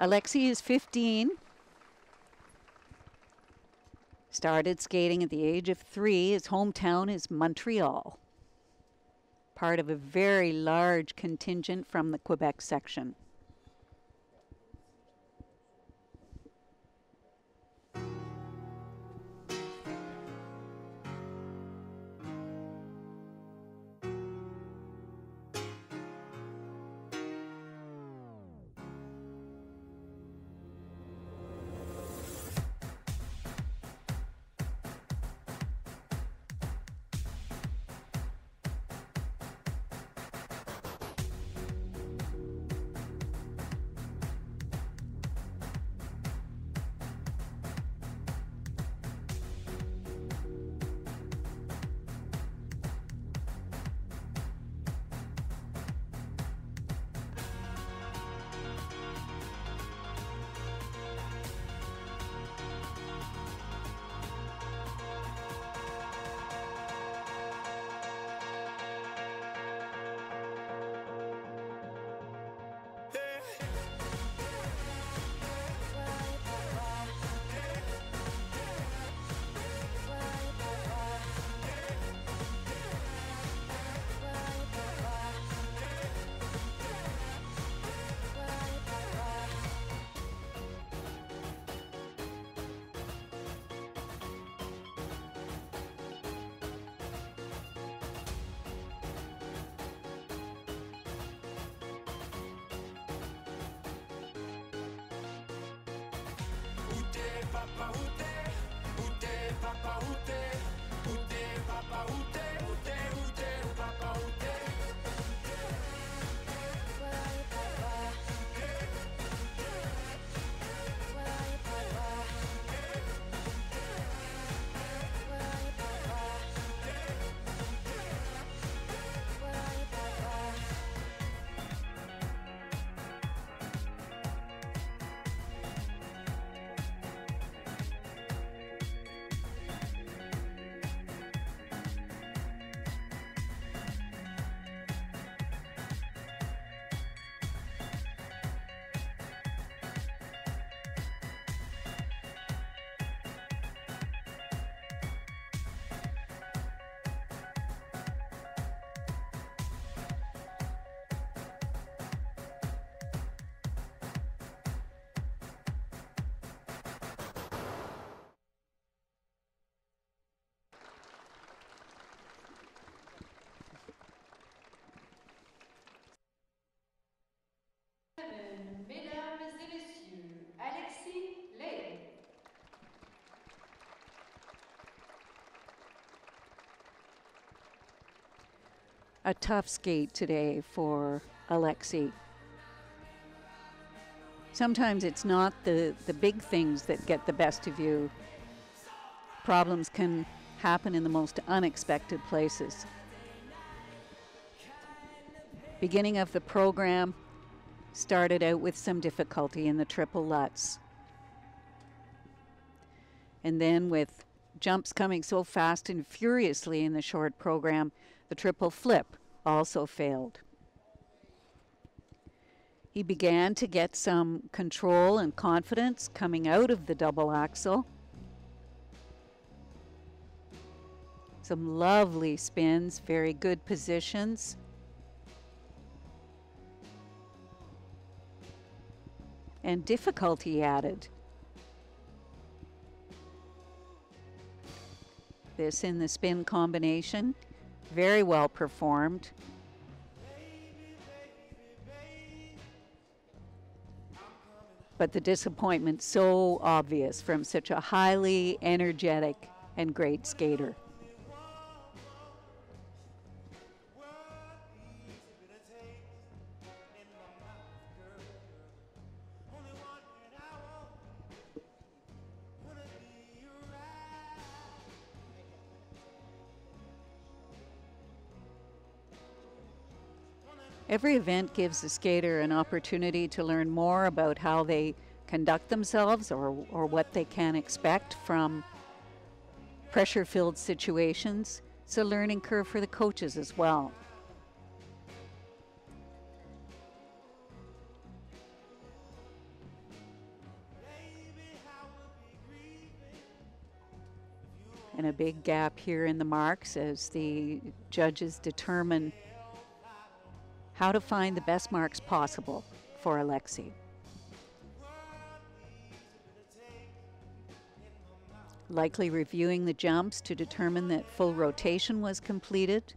Alexi is 15. Started skating at the age of three. His hometown is Montreal. Part of a very large contingent from the Quebec section. Mesdames A tough skate today for Alexi. Sometimes it's not the, the big things that get the best of you. Problems can happen in the most unexpected places. Beginning of the program, started out with some difficulty in the triple Lutz. And then with jumps coming so fast and furiously in the short program, the triple flip also failed. He began to get some control and confidence coming out of the double axel. Some lovely spins, very good positions. and difficulty added. This in the spin combination, very well performed. But the disappointment so obvious from such a highly energetic and great skater. Every event gives the skater an opportunity to learn more about how they conduct themselves or, or what they can expect from pressure filled situations. It's a learning curve for the coaches as well. And a big gap here in the marks as the judges determine how to find the best marks possible for Alexi. Likely reviewing the jumps to determine that full rotation was completed